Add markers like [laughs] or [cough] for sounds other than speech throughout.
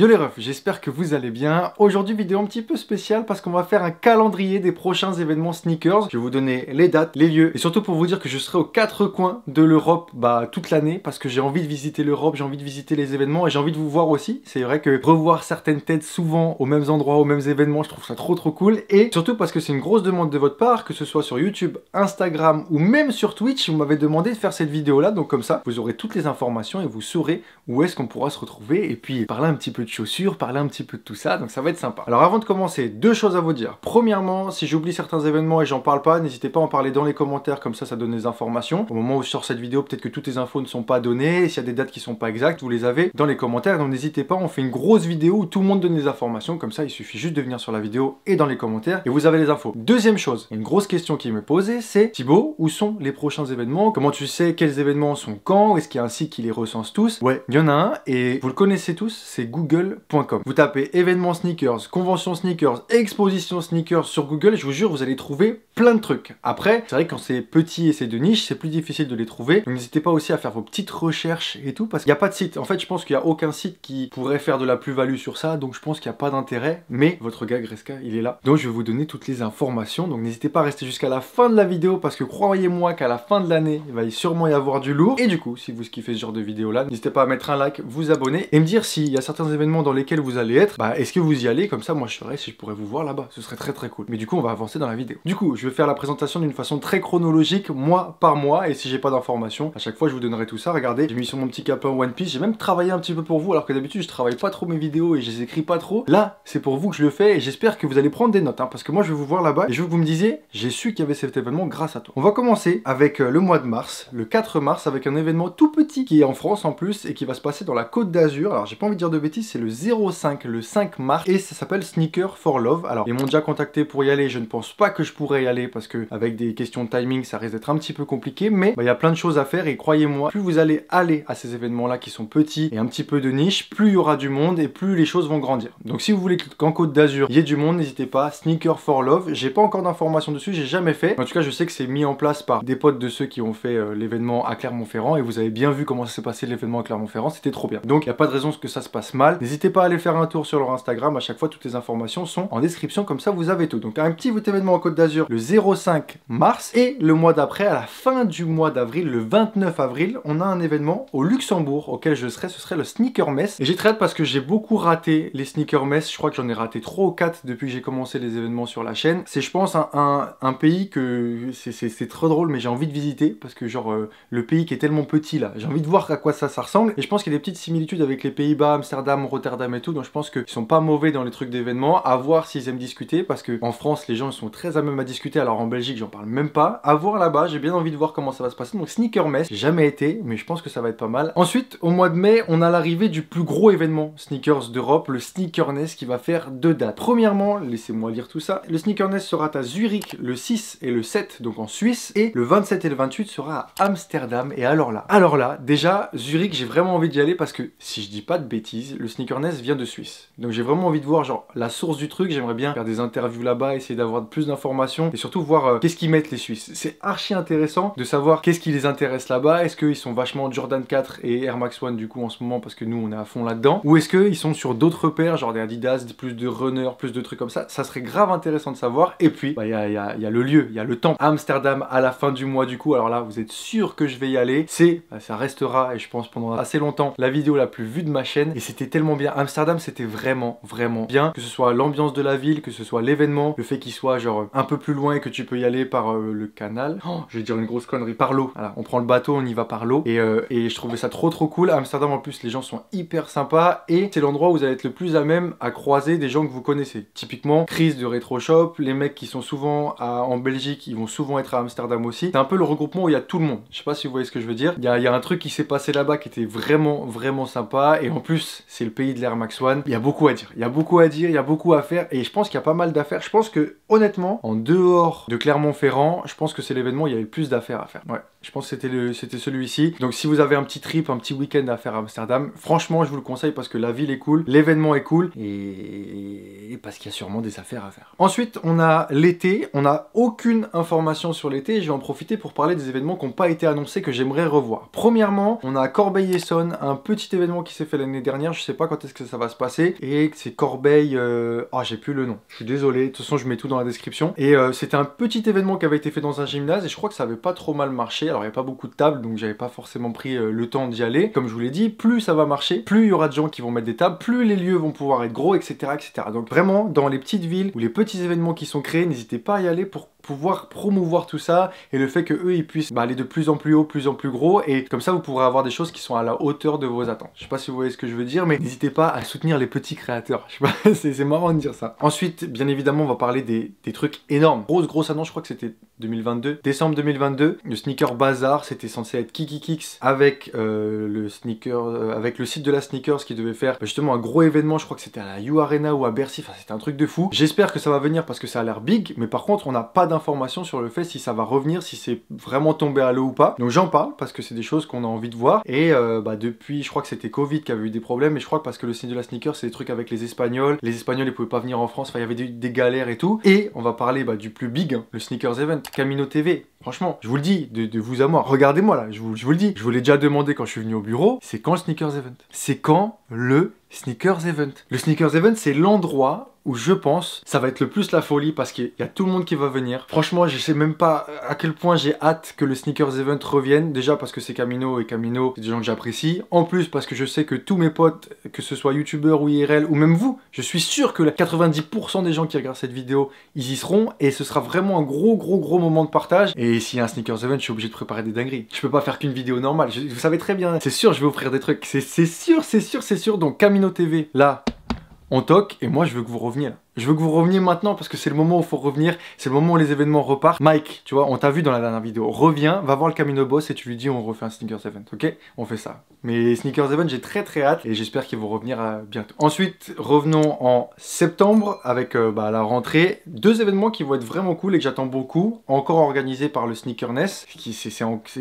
Yo les refs, j'espère que vous allez bien. Aujourd'hui vidéo un petit peu spéciale parce qu'on va faire un calendrier des prochains événements sneakers. Je vais vous donner les dates, les lieux et surtout pour vous dire que je serai aux quatre coins de l'Europe bah, toute l'année parce que j'ai envie de visiter l'Europe, j'ai envie de visiter les événements et j'ai envie de vous voir aussi. C'est vrai que revoir certaines têtes souvent aux mêmes endroits, aux mêmes événements, je trouve ça trop trop cool et surtout parce que c'est une grosse demande de votre part, que ce soit sur YouTube, Instagram ou même sur Twitch, vous m'avez demandé de faire cette vidéo là donc comme ça vous aurez toutes les informations et vous saurez où est-ce qu'on pourra se retrouver et puis parler un petit peu de chaussures, parler un petit peu de tout ça, donc ça va être sympa. Alors avant de commencer, deux choses à vous dire. Premièrement, si j'oublie certains événements et j'en parle pas, n'hésitez pas à en parler dans les commentaires, comme ça ça donne des informations. Au moment où je sors cette vidéo, peut-être que toutes les infos ne sont pas données, s'il y a des dates qui sont pas exactes, vous les avez dans les commentaires, donc n'hésitez pas, on fait une grosse vidéo où tout le monde donne des informations, comme ça il suffit juste de venir sur la vidéo et dans les commentaires, et vous avez les infos. Deuxième chose, une grosse question qui me posait, c'est Thibaut, où sont les prochains événements? Comment tu sais quels événements sont quand? Est-ce qu'il y a un site qui les recense tous? Ouais, il y en a un, et vous le connaissez tous, c'est Vous tapez événements sneakers, convention sneakers, exposition sneakers sur Google, je vous jure, vous allez trouver plein de trucs. Après, c'est vrai que quand c'est petit et c'est de niche, c'est plus difficile de les trouver. Donc n'hésitez pas aussi à faire vos petites recherches et tout, parce qu'il n'y a pas de site. En fait, je pense qu'il n'y a aucun site qui pourrait faire de la plus-value sur ça, donc je pense qu'il n'y a pas d'intérêt. Mais votre gars Greska, il est là. Donc je vais vous donner toutes les informations. Donc n'hésitez pas à rester jusqu'à la fin de la vidéo, parce que croyez-moi qu'à la fin de l'année, il va sûrement y avoir du lourd. Et du coup, si vous kiffez ce genre de vidéo là, n'hésitez pas à mettre un like, vous abonner et me dire s'il y a certains événements dans lesquels vous allez être, bah est-ce que vous y allez Comme ça, moi je ferais si je pourrais vous voir là-bas. Ce serait très très cool. Mais du coup, on va avancer dans la vidéo. Du coup, je vais faire la présentation d'une façon très chronologique, mois par mois. Et si j'ai pas d'informations, à chaque fois, je vous donnerai tout ça. Regardez, j'ai mis sur mon petit capin One Piece. J'ai même travaillé un petit peu pour vous, alors que d'habitude, je travaille pas trop mes vidéos et je les écris pas trop. Là, c'est pour vous que je le fais et j'espère que vous allez prendre des notes, hein, parce que moi, je vais vous voir là-bas et je veux que vous me disiez, j'ai su qu'il y avait cet événement grâce à toi. On va commencer avec euh, le mois de mars, le 4 mars, avec un événement tout petit qui est en France en plus et qui va se passer dans la Côte d'Azur. Alors, j'ai pas envie de dire de bêtises, c'est le 05, le 5 mars et ça s'appelle Sneaker for Love. Alors, ils m'ont déjà contacté pour y aller. Je ne pense pas que je pourrais y aller parce que avec des questions de timing, ça risque d'être un petit peu compliqué, mais bah, il y a plein de choses à faire et croyez-moi, plus vous allez aller à ces événements-là qui sont petits et un petit peu de niche, plus il y aura du monde et plus les choses vont grandir. Donc si vous voulez qu'en Côte d'Azur, il y ait du monde, n'hésitez pas. Sneaker for Love, j'ai pas encore d'informations dessus, j'ai jamais fait. En tout cas, je sais que c'est mis en place par des potes de ceux qui ont fait euh, l'événement à Clermont-Ferrand et vous avez bien vu comment ça s'est passé l'événement à Clermont-Ferrand, c'était trop bien. Donc il n'y a pas de raison que ça se passe mal. N'hésitez pas à aller faire un tour sur leur Instagram, à chaque fois toutes les informations sont en description, comme ça vous avez tout. Donc un petit événement en Côte d'Azur le 05 mars et le mois d'après, à la fin du mois d'avril, le 29 avril, on a un événement au Luxembourg auquel je serai, ce serait le Sneaker Mess. Et j'ai très hâte parce que j'ai beaucoup raté les Sneaker Mess, je crois que j'en ai raté 3 ou 4 depuis que j'ai commencé les événements sur la chaîne. C'est je pense un, pays que c'est trop drôle mais j'ai envie de visiter parce que genre euh, le pays qui est tellement petit là, j'ai envie de voir à quoi ça, ça ressemble et je pense qu'il y a des petites similitudes avec les Pays-Bas, Amsterdam, Rotterdam et tout donc je pense qu'ils sont pas mauvais dans les trucs d'événements, à voir s'ils aiment discuter parce que en France les gens sont très à même à discuter alors en Belgique j'en parle même pas. À voir là-bas, j'ai bien envie de voir comment ça va se passer donc Sneaker Mess, j'ai jamais été mais je pense que ça va être pas mal. Ensuite au mois de mai on a l'arrivée du plus gros événement sneakers d'Europe, le Sneakerness qui va faire deux dates. Premièrement, laissez-moi lire tout ça, le Sneakerness sera à Zurich le 6 et le 7 donc en Suisse et le 27 et le 28 sera à Amsterdam et alors là, alors là, déjà Zurich j'ai vraiment envie d'y aller parce que si je dis pas de bêtises, le Sneakerness vient de Suisse. Donc j'ai vraiment envie de voir genre la source du truc, j'aimerais bien faire des interviews là-bas, essayer d'avoir plus d'informations et surtout voir euh, qu'est-ce qu'ils mettent les Suisses. C'est archi intéressant de savoir qu'est-ce qui les intéresse là-bas, est-ce qu'ils sont vachement Jordan 4 et Air Max 1 du coup en ce moment parce que nous on est à fond là-dedans, ou est-ce qu'ils sont sur d'autres paires, genre des Adidas, plus de runner, plus de trucs comme ça, ça serait grave intéressant de savoir. Et puis, bah, il y, a, y, a, y, le lieu, il y a le temps. Amsterdam à la fin du mois du coup, alors là vous êtes sûr que je vais y aller, c'est, bah, ça restera et je pense pendant assez longtemps la vidéo la plus vue de ma chaîne et c'était tellement bien. Amsterdam c'était vraiment vraiment bien, que ce soit l'ambiance de la ville, que ce soit l'événement, le fait qu'il soit genre un peu plus loin et que tu peux y aller par euh, le canal. Oh, je vais dire une grosse connerie, par l'eau. Voilà, on prend le bateau, on y va par l'eau et, euh, et je trouvais ça trop trop cool. Amsterdam en plus les gens sont hyper sympas et c'est l'endroit où vous allez être le plus à même à croiser des gens que vous connaissez. Typiquement, Chris de Retro Shop, les mecs qui sont souvent en Belgique, ils vont souvent être à Amsterdam aussi. C'est un peu le regroupement où il y a tout le monde. Je sais pas si vous voyez ce que je veux dire. Il y y a un truc qui s'est passé là-bas qui était vraiment vraiment sympa et en plus c'est le pays de l'Air Max One. Il y a beaucoup à dire. Il y a beaucoup à dire, il y a beaucoup à faire et je pense qu'il y a pas mal d'affaires. Je pense que honnêtement, en dehors de Clermont-Ferrand, je pense que c'est l'événement où il y avait plus d'affaires à faire. Je pense que c'était celui-ci. Donc si vous avez un petit trip, un petit week-end à faire à Amsterdam, franchement je vous le conseille parce que la ville est cool, l'événement est cool et parce qu'il y a sûrement des affaires à faire. Ensuite, on a l'été. On n'a aucune information sur l'été. Je vais en profiter pour parler des événements qui n'ont pas été annoncés que j'aimerais revoir. Premièrement, on a Corbeil-Essonne, un petit événement qui s'est fait l'année dernière. Je sais pas quand est-ce que ça va se passer. Et c'est Corbeil. Euh... Oh, j'ai plus le nom. Je suis désolé. De toute façon, je mets tout dans la description. Et euh, c'était un petit événement qui avait été fait dans un gymnase et je crois que ça avait pas trop mal marché. Alors, il n'y a pas beaucoup de tables, donc j'avais pas forcément pris euh, le temps d'y aller. Comme je vous l'ai dit, plus ça va marcher, plus il y aura de gens qui vont mettre des tables, plus les lieux vont pouvoir être gros, etc. etc. Donc vraiment, dans les petites villes ou les petits événements qui sont créés, n'hésitez pas à y aller pour pouvoir promouvoir tout ça et le fait que eux ils puissent bah, aller de plus en plus haut, plus en plus gros et comme ça vous pourrez avoir des choses qui sont à la hauteur de vos attentes. Je sais pas si vous voyez ce que je veux dire mais n'hésitez pas à soutenir les petits créateurs. [laughs] Je sais pas, c'est marrant de dire ça. Ensuite, bien évidemment, on va parler des, trucs énormes. Grosse grosse annonce, je crois que c'était 2022, décembre 2022, le sneaker bazar, c'était censé être Kiki Kicks avec euh, le sneaker, euh, avec le site de la sneakers qui devait faire bah, justement un gros événement. Je crois que c'était à la U Arena ou à Bercy. Enfin, c'était un truc de fou. J'espère que ça va venir parce que ça a l'air big, mais par contre, on n'a pas d'informations sur le fait si ça va revenir, si c'est vraiment tombé à l'eau ou pas. Donc j'en parle parce que c'est des choses qu'on a envie de voir. Et euh, bah, depuis, je crois que c'était Covid qui avait eu des problèmes, et je crois que parce que le site de la sneaker, c'est des trucs avec les Espagnols. Les Espagnols, ils pouvaient pas venir en France. Enfin, il y avait des, galères et tout. Et on va parler bah, du plus big, hein, le Sneakers Event, Camino TV. Franchement, je vous le dis, de, vous à moi, regardez-moi là, je vous, je vous le dis. Je vous l'ai déjà demandé quand je suis venu au bureau, c'est quand le Sneakers Event? C'est quand le Sneakers Event Le Sneakers Event, c'est l'endroit où je pense ça va être le plus la folie parce qu'il y a tout le monde qui va venir. Franchement, je sais même pas à quel point j'ai hâte que le Sneakers Event revienne. Déjà parce que c'est Camino et Camino, c'est des gens que j'apprécie. En plus parce que je sais que tous mes potes, que ce soit youtubeurs ou IRL ou même vous, je suis sûr que 90% des gens qui regardent cette vidéo, ils y seront et ce sera vraiment un gros gros gros moment de partage. Et s'il y a un Sneakers Event, je suis obligé de préparer des dingueries. Je peux pas faire qu'une vidéo normale. vous savez très bien, c'est sûr, je vais offrir des trucs. C'est sûr, c'est sûr, c'est sûr. Donc Camino TV, là, on toque et moi je veux que vous reveniez là. Je veux que vous reveniez maintenant parce que c'est le moment où il faut revenir, c'est le moment où les événements repartent. Mike, tu vois, on t'a vu dans la dernière vidéo. Reviens, va voir le Camino Boss et tu lui dis on refait un Sneakers Event, ok? On fait ça. Mais Sneakers Event, j'ai très très hâte et j'espère qu'ils vont revenir euh, bientôt. Ensuite, revenons en septembre avec euh, bah, la rentrée. Deux événements qui vont être vraiment cool et que j'attends beaucoup. Encore organisés par le Sneakerness.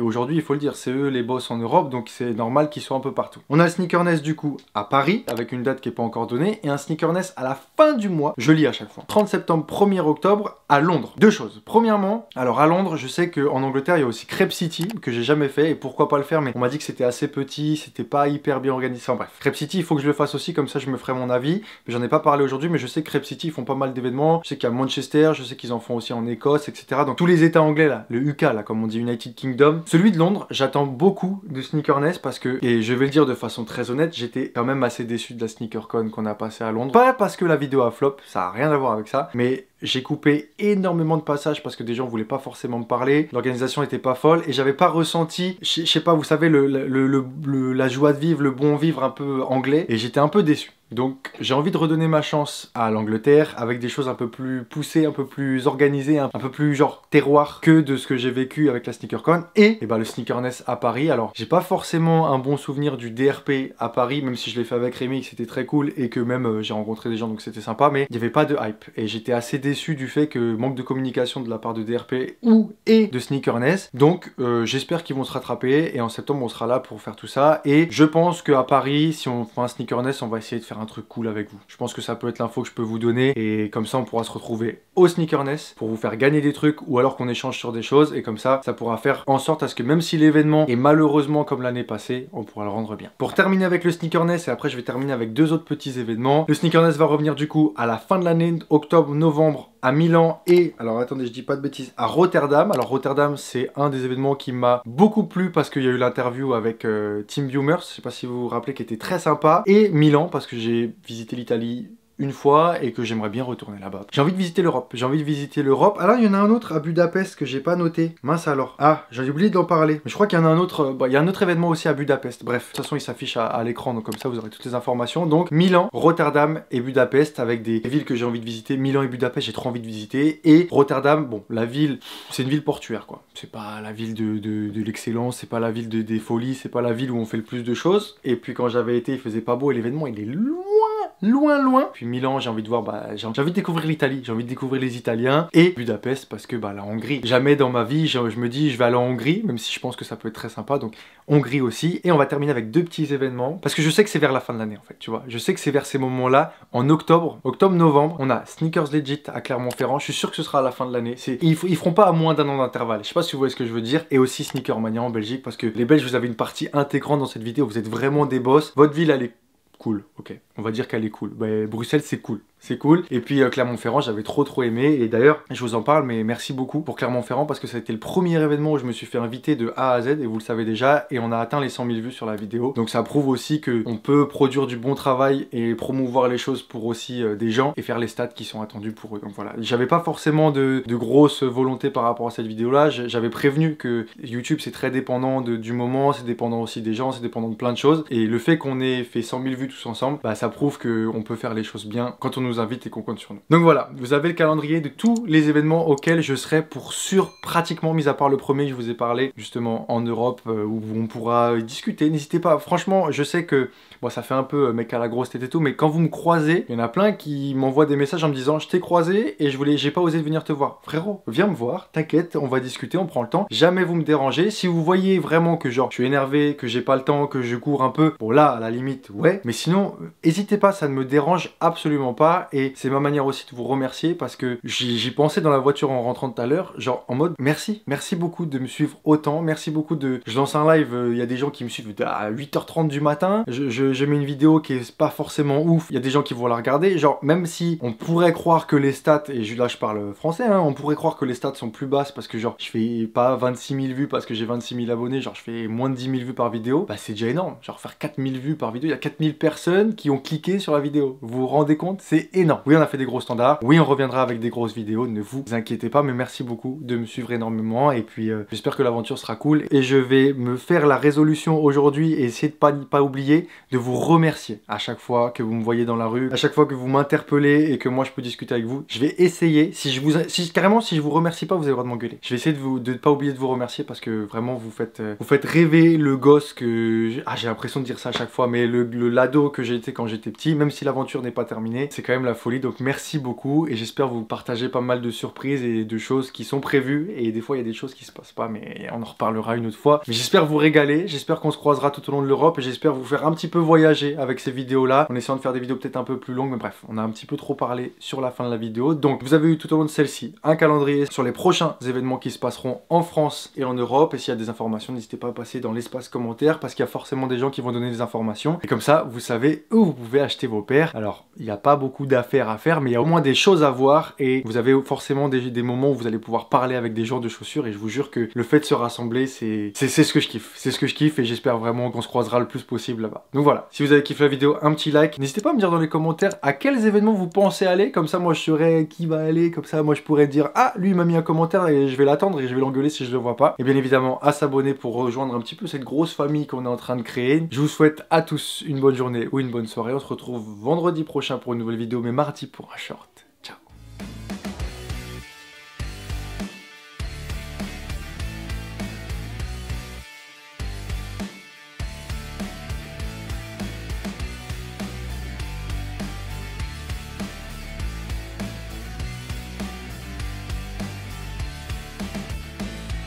Aujourd'hui, il faut le dire, c'est eux les boss en Europe, donc c'est normal qu'ils soient un peu partout. On a le Sneakerness du coup à Paris avec une date qui n'est pas encore donnée et un Sneakerness à la fin du mois je lis à chaque fois. 30 septembre, 1er octobre à Londres. Deux choses. Premièrement, alors à Londres, je sais qu'en Angleterre, il y a aussi Crêpe City que j'ai jamais fait et pourquoi pas le faire, mais on m'a dit que c'était assez petit, c'était pas hyper bien organisé. Enfin bref, Crêpe City, il faut que je le fasse aussi, comme ça je me ferai mon avis. J'en ai pas parlé aujourd'hui, mais je sais que Crêpe City, ils font pas mal d'événements. Je sais qu'il y a Manchester, je sais qu'ils en font aussi en Écosse, etc. Donc tous les États anglais là, le UK là, comme on dit United Kingdom. Celui de Londres, j'attends beaucoup de Sneakerness parce que, et je vais le dire de façon très honnête, j'étais quand même assez déçu de la SneakerCon qu'on a passé à Londres. Pas parce que la vidéo a flop, ça a rien à voir avec ça, mais j'ai coupé énormément de passages parce que des gens voulaient pas forcément me parler, l'organisation était pas folle et j'avais pas ressenti, je sais pas, vous savez, le, la joie de vivre, le bon vivre un peu anglais et j'étais un peu déçu. Donc j'ai envie de redonner ma chance à l'Angleterre avec des choses un peu plus poussées, un peu plus organisées, un, peu plus genre terroir que de ce que j'ai vécu avec la SneakerCon et, eh ben, le Sneakerness à Paris. Alors j'ai pas forcément un bon souvenir du DRP à Paris, même si je l'ai fait avec Rémi, c'était très cool et que même euh, j'ai rencontré des gens donc c'était sympa, mais il n'y avait pas de hype et j'étais assez déçu du fait que manque de communication de la part de DRP ou et de Sneakerness. Donc euh, j'espère qu'ils vont se rattraper et en septembre on sera là pour faire tout ça et je pense qu'à Paris, si on fait un Sneakerness, on va essayer de faire un truc cool avec vous. Je pense que ça peut être l'info que je peux vous donner et comme ça on pourra se retrouver au Sneakerness pour vous faire gagner des trucs ou alors qu'on échange sur des choses et comme ça ça pourra faire en sorte à ce que même si l'événement est malheureusement comme l'année passée, on pourra le rendre bien. Pour terminer avec le Sneakerness et après je vais terminer avec deux autres petits événements. Le Sneakerness va revenir du coup à la fin de l'année, octobre, novembre à Milan et, alors attendez, je dis pas de bêtises, à Rotterdam. Alors Rotterdam, c'est un des événements qui m'a beaucoup plu parce qu'il y a eu l'interview avec euh, Tim Viewmers, je sais pas si vous vous rappelez, qui était très sympa. Et Milan, parce que j'ai visité l'Italie une fois et que j'aimerais bien retourner là-bas. J'ai envie de visiter l'Europe. J'ai envie de visiter l'Europe. Alors, il y en a un autre à Budapest que j'ai pas noté. Mince alors. Ah, j'ai oublié d'en parler. Mais je crois qu'il y en a un autre. Euh, bah, il y a un autre événement aussi à Budapest. Bref, de toute façon, il s'affiche à, l'écran. Donc, comme ça, vous aurez toutes les informations. Donc, Milan, Rotterdam et Budapest avec des villes que j'ai envie de visiter. Milan et Budapest, j'ai trop envie de visiter. Et Rotterdam, bon, la ville, c'est une ville portuaire, quoi. C'est pas la ville de, de, l'excellence, c'est pas la ville de, des folies, c'est pas la ville où on fait le plus de choses. Et puis, quand j'avais été, il faisait pas beau et l'événement, il est loin loin loin. Milan, j'ai envie de voir, bah, j'ai envie de découvrir l'Italie, j'ai envie de découvrir les Italiens et Budapest parce que bah, la Hongrie. Jamais dans ma vie, je, me dis je vais aller en Hongrie, même si je pense que ça peut être très sympa. Donc Hongrie aussi. Et on va terminer avec deux petits événements parce que je sais que c'est vers la fin de l'année en fait, tu vois. Je sais que c'est vers ces moments-là, en octobre, octobre-novembre, on a Sneakers Legit à Clermont-Ferrand. Je suis sûr que ce sera à la fin de l'année. Ils, ils feront pas à moins d'un an d'intervalle. Je sais pas si vous voyez ce que je veux dire. Et aussi Sneaker Mania en Belgique parce que les Belges, vous avez une partie intégrante dans cette vidéo. Vous êtes vraiment des boss. Votre ville, elle est cool, ok. On va dire qu'elle est cool. Bah, Bruxelles, c'est cool c'est cool. Et puis euh, Clermont-Ferrand, j'avais trop trop aimé. Et d'ailleurs, je vous en parle, mais merci beaucoup pour Clermont-Ferrand parce que ça a été le premier événement où je me suis fait inviter de A à Z, et vous le savez déjà, et on a atteint les 100 000 vues sur la vidéo. Donc ça prouve aussi qu'on peut produire du bon travail et promouvoir les choses pour aussi euh, des gens et faire les stats qui sont attendus pour eux. Donc voilà, j'avais pas forcément de, de grosse volonté par rapport à cette vidéo-là. J'avais prévenu que YouTube c'est très dépendant du moment, c'est dépendant aussi des gens, c'est dépendant de plein de choses. Et le fait qu'on ait fait 100 000 vues tous ensemble, bah, ça prouve qu'on peut faire les choses bien quand on nous invite et qu'on compte sur nous. Donc voilà, vous avez le calendrier de tous les événements auxquels je serai pour sûr pratiquement, mis à part le premier, je vous ai parlé justement en Europe euh, où on pourra discuter. N'hésitez pas, franchement, je sais que bon, ça fait un peu euh, mec à la grosse tête et tout, mais quand vous me croisez, il y en a plein qui m'envoient des messages en me disant je t'ai croisé et je voulais, j'ai pas osé venir te voir. Frérot, viens me voir, t'inquiète, on va discuter, on prend le temps. Jamais vous me dérangez. Si vous voyez vraiment que genre je suis énervé, que j'ai pas le temps, que je cours un peu, bon là, à la limite, ouais, mais sinon, n'hésitez pas, ça ne me dérange absolument pas et c'est ma manière aussi de vous remercier parce que j'y pensais dans la voiture en rentrant tout à l'heure, genre en mode merci, merci beaucoup de me suivre autant, merci beaucoup de... Je lance un live, euh, il y a des gens qui me suivent à 8h30 du matin, je, mets une vidéo qui est pas forcément ouf, il y a des gens qui vont la regarder, genre même si on pourrait croire que les stats, et là je parle français, hein, on pourrait croire que les stats sont plus basses parce que genre je fais pas 26 000 vues parce que j'ai 26 000 abonnés, genre je fais moins de 10 000 vues par vidéo, bah c'est déjà énorme, genre faire 4000 vues par vidéo, il y a 4000 personnes qui ont cliqué sur la vidéo, vous vous rendez compte, c'est énorme. Oui on a fait des gros standards, oui, on reviendra avec des grosses vidéos, ne vous inquiétez pas, mais merci beaucoup de me suivre énormément. Et puis euh, j'espère que l'aventure sera cool. Et je vais me faire la résolution aujourd'hui et essayer de pas, pas oublier de vous remercier à chaque fois que vous me voyez dans la rue, à chaque fois que vous m'interpellez et que moi je peux discuter avec vous. Je vais essayer, si je vous, si, carrément si je vous remercie pas, vous avez le droit de m'engueuler. Je vais essayer de vous, de pas oublier de vous remercier parce que vraiment vous faites, euh, vous faites rêver le gosse que, ah j'ai l'impression de dire ça à chaque fois, mais le, le lado que j'ai été quand j'étais petit, même si l'aventure n'est pas terminée, c'est quand même la folie. Donc merci beaucoup et j'espère vous partager pas mal de surprises et de choses qui sont prévues et des fois il y a des choses qui se passent pas mais on en reparlera une autre fois. Mais j'espère vous régaler, j'espère qu'on se croisera tout au long de l'Europe et j'espère vous faire un petit peu voyager avec ces vidéos là en essayant de faire des vidéos peut-être un peu plus longues mais bref on a un petit peu trop parlé sur la fin de la vidéo. Donc vous avez eu tout au long de celle-ci un calendrier sur les prochains événements qui se passeront en France et en Europe et s'il y a des informations n'hésitez pas à passer dans l'espace commentaire parce qu'il y a forcément des gens qui vont donner des informations et comme ça vous savez où vous pouvez acheter vos paires. Alors il n'y a pas beaucoup d'affaires à faire mais il y a au moins des choses à voir et vous avez forcément des, des, moments où vous allez pouvoir parler avec des gens de chaussures et je vous jure que le fait de se rassembler c'est ce que je kiffe. C'est ce que je kiffe et j'espère vraiment qu'on se croisera le plus possible là-bas. Donc voilà, si vous avez kiffé la vidéo, un petit like. N'hésitez pas à me dire dans les commentaires à quels événements vous pensez aller, comme ça moi je saurais qui va aller, comme ça moi je pourrais dire ah lui il m'a mis un commentaire et je vais l'attendre et je vais l'engueuler si je le vois pas. Et bien évidemment à s'abonner pour rejoindre un petit peu cette grosse famille qu'on est en train de créer. Je vous souhaite à tous une bonne journée ou une bonne On se retrouve vendredi prochain pour une nouvelle vidéo mais mardi pour un short.